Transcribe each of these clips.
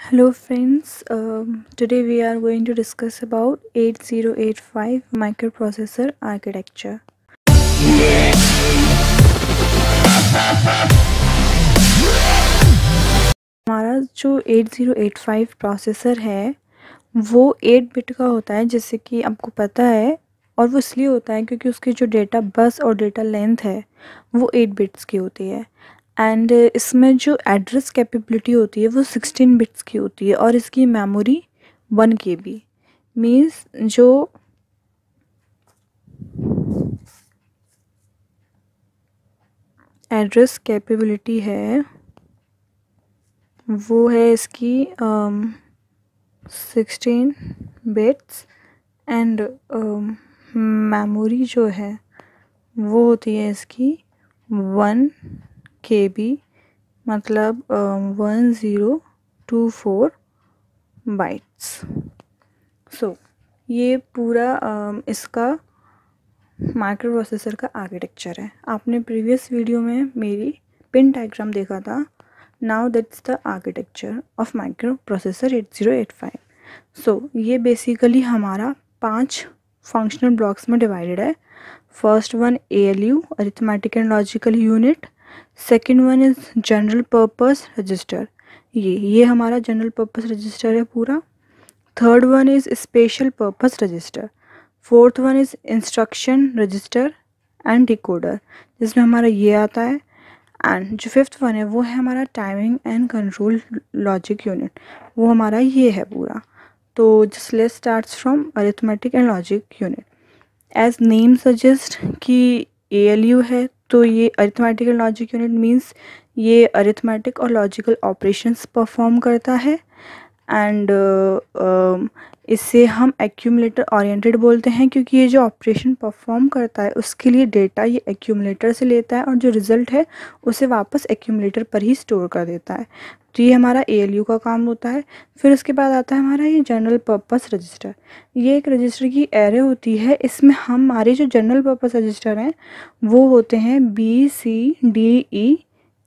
Hello friends, um, today we are going to discuss about 8085 microprocessor architecture. हमारा जो 8085 processor है वो 8 bit का होता है जैसे कि आपको पता है और वो इसलिए होता है क्योंकि उसकी जो डेटा बस और डेटा लेंथ है वो 8 बिट्स की होती है एंड इसमें जो एड्रेस कैपेबिलिटी होती है वो 16 बिट्स की होती है और इसकी memory one K B means जो एड्रेस कैपेबिलिटी है, वो है इसकी सिक्सटीन बिट्स एंड मेमोरी जो है वो होती है इसकी वन के बी मतलब one zero two four bytes so ये पूरा uh, इसका माइक्रो प्रोसेसर का आर्किटेक्चर है। आपने प्रीवियस वीडियो में मेरी पिन डायग्राम देखा था। Now that's the architecture of microprocessor eight zero eight five so ये बेसिकली हमारा पाँच फंक्शनल ब्लॉक्स में डिवाइडेड है। First one A L U arithmetic and logical unit second one is general purpose register ये ये हमारा जनरल पर्पस रजिस्टर है पूरा। Third one is special purpose register fourth one is instruction register and decoder जिसमें हमारा ये आता है। एंड जो फिफ्थ वन है, वो है हमारा timing and control logic unit वो हमारा ये है पूरा। तो जिस let starts from arithmetic and logic unit as name suggest कि ए एल यू है तो ये arithmetic and logic unit means ये अरिथमेटिक और लॉजिकल ऑपरेशंस परफॉर्म करता है। एंड इससे हम एक्यूमलेटर ओरिएंटेड बोलते हैं क्योंकि ये जो ऑपरेशन परफॉर्म करता है, उसके लिए डेटा ये एक्यूमलेटर से लेता है और जो रिज़ल्ट है, उसे वापस एक्यूमलेटर पर ही स्टोर कर देता है। तो ये हमारा ए का काम होता है। फिर उसके बाद आता है हमारा ये जनरल पर्पस रजिस्टर ये एक रजिस्टर की एरे होती है। इसमें हमारे जो जनरल पर्पस रजिस्टर हैं, वो होते हैं B C D E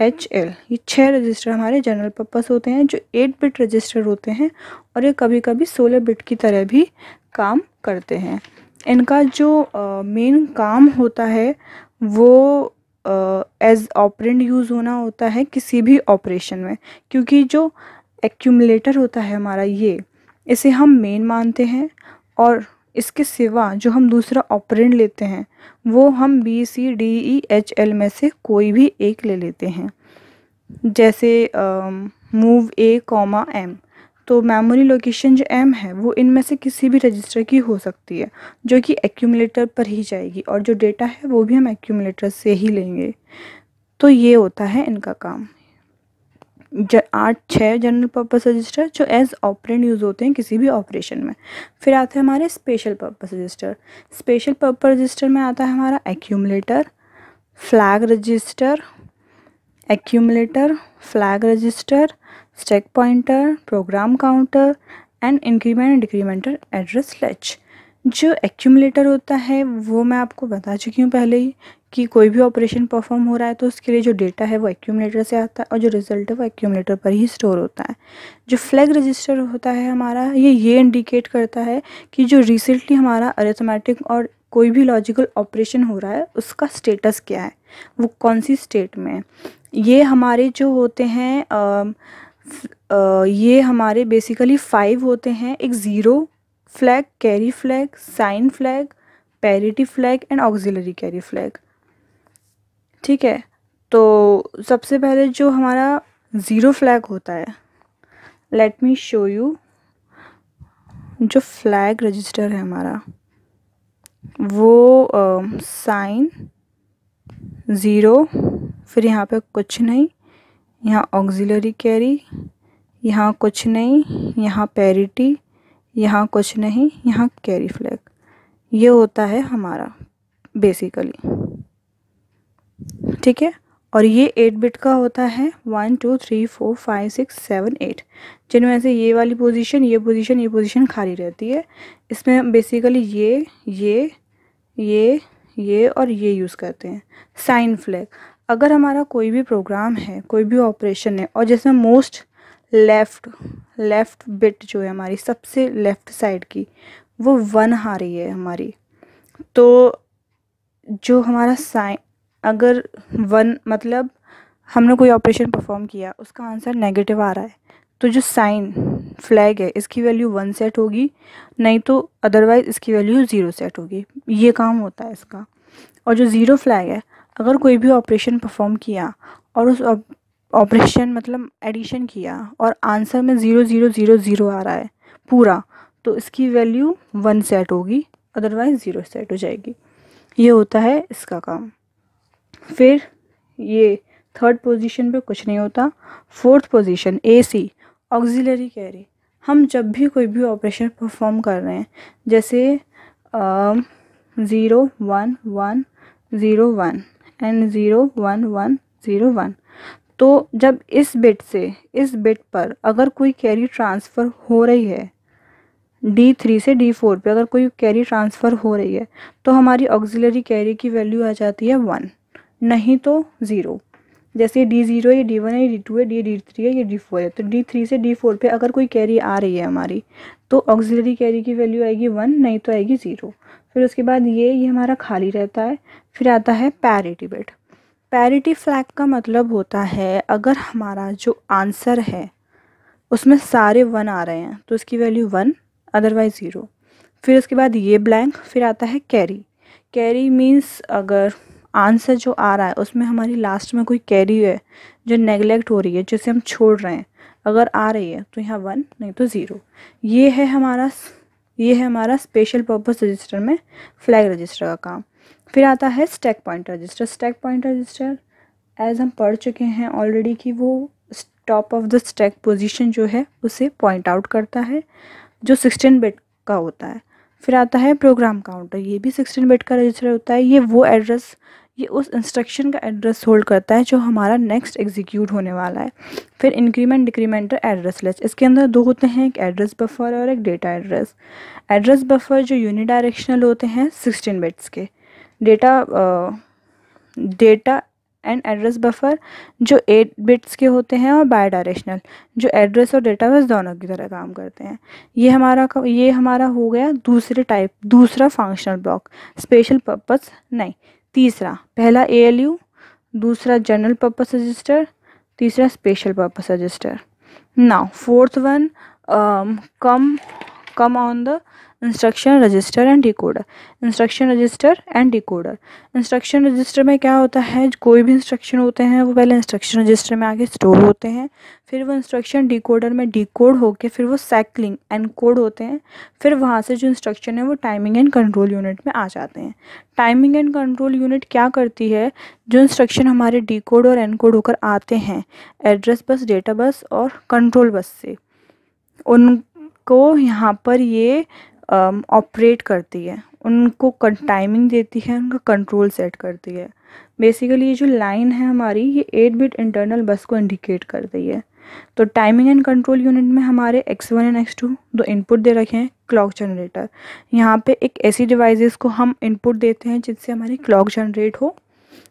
H L ये छः रजिस्टर हमारे जनरल पर्पस होते हैं जो एट बिट रजिस्टर होते हैं और ये कभी कभी सोलह बिट की तरह भी काम करते हैं। इनका जो मेन uh, काम होता है वो एज ऑपरेंड यूज़ होना होता है किसी भी ऑपरेशन में क्योंकि जो एक्यूमलेटर होता है हमारा ये इसे हम मेन मानते हैं और इसके सिवा जो हम दूसरा ऑपरेंड लेते हैं, वो हम B C D E H L में से कोई भी एक ले लेते हैं। जैसे मूव ए कॉमा एम तो मेमोरी लोकेशन जो एम है, वो इनमें से किसी भी रजिस्टर की हो सकती है, जो कि एक्यूमुलेटर पर ही जाएगी और जो डेटा है, वो भी हम एक्यूमुलेटर से ही लेंगे। तो ये होता है इनका काम। आठ छः जनरल पर्पस रजिस्टर जो एज ऑपरेंट यूज़ होते हैं किसी भी ऑपरेशन में। फिर आते हैं हमारे special purpose register special purpose register में आता है हमारा accumulator flag register accumulator flag register stack pointer program counter and increment decrementer address latch जो एक्यूमलेटर होता है, वो मैं आपको बता चुकी हूँ पहले ही। कि कोई भी ऑपरेशन परफॉर्म हो रहा है तो उसके लिए जो डेटा है वो एक्यूमलेटर से आता है और जो रिज़ल्ट है वो एक्यूमलेटर पर ही स्टोर होता है। जो फ्लैग रजिस्टर होता है हमारा, ये ये इंडिकेट करता है कि जो रिसेंटली हमारा अरेथमेटिक और कोई भी लॉजिकल ऑपरेशन हो रहा है, उसका स्टेटस क्या है, वो कौन सी स्टेट में है। ये हमारे जो होते हैं ये हमारे बेसिकली फाइव होते हैं, एक zero flag carry flag sign flag parity flag and auxiliary carry flag ठीक है? तो सबसे पहले जो हमारा ज़ीरो फ्लैग होता है लेट मी शो यू जो फ्लैग रजिस्टर है हमारा, वो साइन ज़ीरो फिर यहाँ पे कुछ नहीं, यहाँ ऑक्सिलरी कैरी यहाँ कुछ नहीं, यहाँ पैरिटी यहाँ कुछ नहीं, यहाँ कैरी फ्लैग ये होता है हमारा बेसिकली ठीक है? और ये एट बिट का होता है one two three four five six seven eight जिनमें से ये वाली पोजीशन ये पोजीशन ये पोजीशन खाली रहती है। इसमें बेसिकली ये ये ये ये और ये यूज़ करते हैं। साइन फ्लैग अगर हमारा कोई भी प्रोग्राम है, कोई भी ऑपरेशन है, और जिसमें मोस्ट लेफ़्ट लेफ़्ट बिट जो है हमारी, सबसे लेफ़्ट साइड की, वो वन आ रही है हमारी तो जो हमारा साइन अगर वन मतलब हमने कोई ऑपरेशन परफॉर्म किया, उसका आंसर नेगेटिव आ रहा है तो जो साइन फ्लैग है, इसकी वैल्यू वन सेट होगी, नहीं तो अदरवाइज़ इसकी वैल्यू ज़ीरो सेट होगी। ये काम होता है इसका। और जो ज़ीरो फ्लैग है, अगर कोई भी ऑपरेशन परफॉर्म किया, और उस ऑपरेशन मतलब एडिशन किया, और आंसर में ज़ीरो ज़ीरो ज़ीरो ज़ीरो आ रहा है, पूरा तो इसकी वैल्यू वन सेट होगी अदरवाइज़ ज़ीरो सेट हो जाएगी। ये होता है इसका काम। फिर ये थर्ड पोजीशन पे कुछ नहीं होता। Fourth position A C auxiliary carry हम जब भी कोई भी ऑपरेशन परफॉर्म कर रहे हैं, जैसे zero one one zero one and zero one one zero one तो जब इस बिट से, इस बिट पर अगर कोई कैरी ट्रांसफ़र हो रही है डी थ्री से डी फोर पर अगर कोई कैरी ट्रांसफ़र हो रही है तो हमारी ऑक्सिलरी कैरी की वैल्यू आ जाती है वन नहीं तो ज़ीरो। जैसे डी ज़ीरो ये डी वन है, ये डी टू है डी डी थ्री है, ये डी फोर है। तो डी थ्री से डी फोर पे अगर कोई कैरी आ रही है हमारी तो ऑक्सिलरी कैरी की वैल्यू आएगी वन नहीं तो आएगी ज़ीरो फिर उसके बाद ये ये हमारा खाली रहता है, फिर आता है पैरिटी बिट पैरिटी फ्लैग का मतलब होता है, अगर हमारा जो आंसर है, उसमें सारे वन आ रहे हैं तो इसकी वैल्यू वन अदरवाइज़ ज़ीरो फिर उसके बाद ये ब्लैंक फिर आता है कैरी कैरी मीन्स अगर आंसर जो आ रहा है, उसमें हमारी लास्ट में कोई कैरी है जो नेगलेक्ट हो रही है, जिसे हम छोड़ रहे हैं। अगर आ रही है तो यहाँ वन नहीं तो ज़ीरो ये है हमारा ये है हमारा स्पेशल पर्पस रजिस्टर में फ्लैग रजिस्टर का काम। फिर आता है stack point register stack point register as हम पढ़ चुके हैं ऑलरेडी कि वो top of the stack position जो है, उसे पॉइंट आउट करता है, जो सिक्सटीन बिट का होता है। फिर आता है प्रोग्राम काउंटर ये भी सिक्सटीन बिट का रजिस्टर होता है, ये वो एड्रेस ये उस इंस्ट्रक्शन का एड्रेस होल्ड करता है जो हमारा नेक्स्ट एग्जीक्यूट होने वाला है। फिर इंक्रीमेंट डिक्रीमेंटर एड्रेस लिस्ट इसके अंदर दो होते हैं, एक एड्रेस बफर और एक डेटा एड्रेस एड्रेस बफर जो यूनिडायरेक्शनल होते हैं सिक्सटीन बिट्स के। Data data and address buffer जो एट बिट्स के होते हैं और बाय डायरेक्शनल जो एड्रेस और डेटा बस दोनों की तरह काम करते हैं। ये हमारा ये हमारा हो गया दूसरे टाइप दूसरा फंक्शनल ब्लॉक स्पेशल पर्पस नहीं, तीसरा, पहला ए दूसरा जनरल पर्पस रजिस्टर तीसरा special purpose register now fourth one come come on the instruction register and decoder instruction register and decoder instruction register में क्या होता है? कोई भी इंस्ट्रक्शन होते हैं, वो पहले इंस्ट्रक्शन रजिस्टर में आगे स्टोर होते हैं, फिर वो इंस्ट्रक्शन डिकोडर में डिकोड होके फिर वो साइक्लिंग एंड कोड होते हैं, फिर वहाँ से जो इंस्ट्रक्शन है वो टाइमिंग एंड कंट्रोल यूनिट में आ जाते हैं। टाइमिंग एंड कंट्रोल यूनिट क्या करती है? जो इंस्ट्रक्शन हमारे डिकोड और एनकोड होकर आते हैं एड्रेस बस डेटा बस और कंट्रोल बस से। उनको यहाँ पर ये ऑपरेट करती है। उनको टाइमिंग देती है, उनका कंट्रोल सेट करती है। बेसिकली ये जो लाइन है हमारी, ये एट बिट इंटरनल बस को इंडिकेट करती है। तो टाइमिंग एंड कंट्रोल यूनिट में हमारे X one and X two दो इनपुट दे रखे हैं क्लॉक जनरेटर यहाँ पे एक ऐसी डिवाइसेस को हम इनपुट देते हैं, जिससे हमारी क्लॉक जनरेट हो,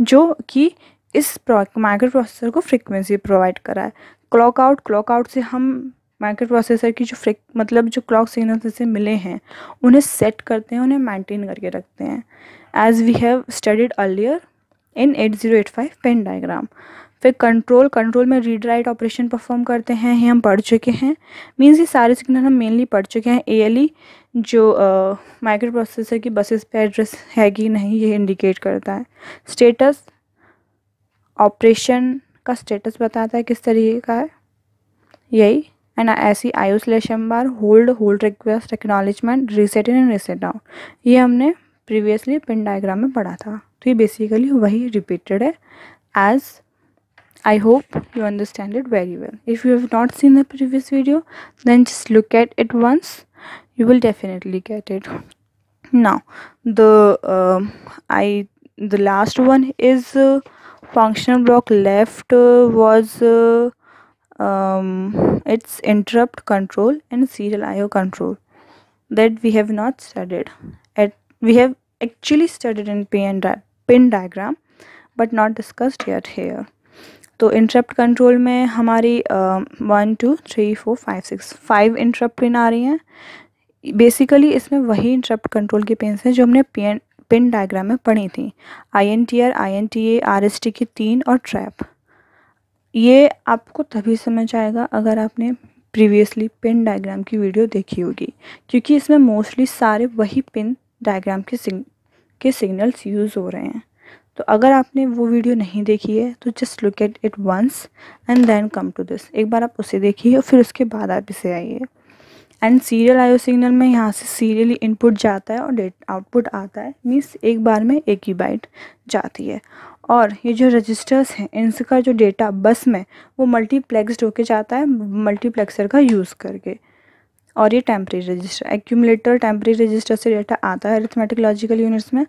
जो कि इस माइक्रो प्रोसेसर को फ्रिक्वेंसी प्रोवाइड कराए। क्लॉक आउट क्लॉक आउट से हम माइक्रो प्रोसेसर की जो फ्रिक मतलब जो क्लॉक सिग्नल से मिले हैं उन्हें सेट करते हैं उन्हें मेंटेन करके रखते हैं। As we have studied earlier in eight zero eight five pin diagram फिर कंट्रोल कंट्रोल में रीड राइट ऑपरेशन परफॉर्म करते हैं ये हम पढ़ चुके हैं। मीन्स ये सारे सिग्नल हम मेनली पढ़ चुके हैं। ए जो माइक्रो uh, प्रोसेसर की बसेस पे एड्रेस है कि नहीं ये इंडिकेट करता है। स्टेटस ऑपरेशन का स्टेटस बताता है किस तरीके का है। यही। एंड ऐसी आई ओसलेशन बार, hold hold request acknowledgement reset in and reset down ये हमने प्रीवियसली पिन डायग्राम में पढ़ा था। तो ये बेसिकली वही रिपीटेड है। As I hope you understand it very well if you have not seen the previous video then just look at it once you will definitely get it now the I the last one is functional block left was um, its interrupt control and serial IO control that we have not studied. At we have actually studied in pin, di pin diagram but not discussed yet here. तो interrupt control में हमारी one two three four five six five interrupt pin आ रही हैं basically इसमें वही interrupt control की pin हैं जो हमने पिन पिन डायग्राम में पढ़ी थी I N T R I N T A R S T की तीन और ट्रैप ये आपको तभी समझ आएगा अगर आपने प्रीवियसली पिन डायग्राम की वीडियो देखी होगी, क्योंकि इसमें मोस्टली सारे वही पिन डायग्राम के सिग के सिग्नल्स यूज़ हो रहे हैं। तो अगर आपने वो वीडियो नहीं देखी है तो just look at it once and then come to this एक बार आप उसे देखिए और फिर उसके बाद आप इसे आइए। एंड सीरियल आयो सिग्नल में यहाँ से सीरियली इनपुट जाता है और डेट आउटपुट आता है। मीन्स एक बार में एक ही बाइट जाती है। और ये जो रजिस्टर्स हैं, इनका जो डेटा बस में वो मल्टीप्लेक्सड होके जाता है मल्टीप्लेक्सर का यूज़ करके। और ये temporary register accumulator temporary register से डेटा आता है अरिथमेटिक लॉजिकल यूनिट्स में,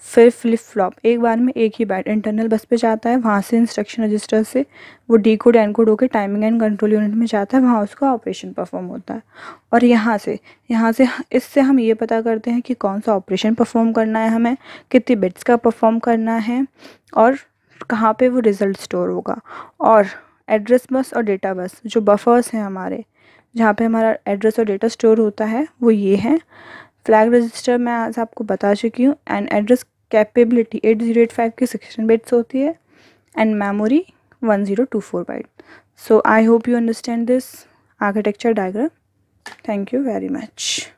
फिर फ्लिप फ्लॉप एक बार में एक ही बैट इंटरनल बस पे जाता है, वहाँ से इंस्ट्रक्शन रजिस्टर से वो डी कोड एन कोड होकर टाइमिंग एंड कंट्रोल यूनिट में जाता है, वहाँ उसका ऑपरेशन परफॉर्म होता है। और यहाँ से यहाँ से इससे हम ये पता करते हैं कि कौन सा ऑपरेशन परफॉर्म करना है हमें, कितने बिट्स का परफॉर्म करना है और कहाँ पे वो रिज़ल्ट स्टोर होगा। और एड्रेस बस और डेटा बस, जो बफर्स हैं हमारे जहाँ पे हमारा एड्रेस और डेटा स्टोर होता है, वो ये है। फ्लैग रजिस्टर मैं आज आपको बता चुकी हूँ। And address capability eight zero eight five की सिक्सटीन बिट्स होती है। And memory one zero two four byte. So I hope you understand this architecture diagram. Thank you very much.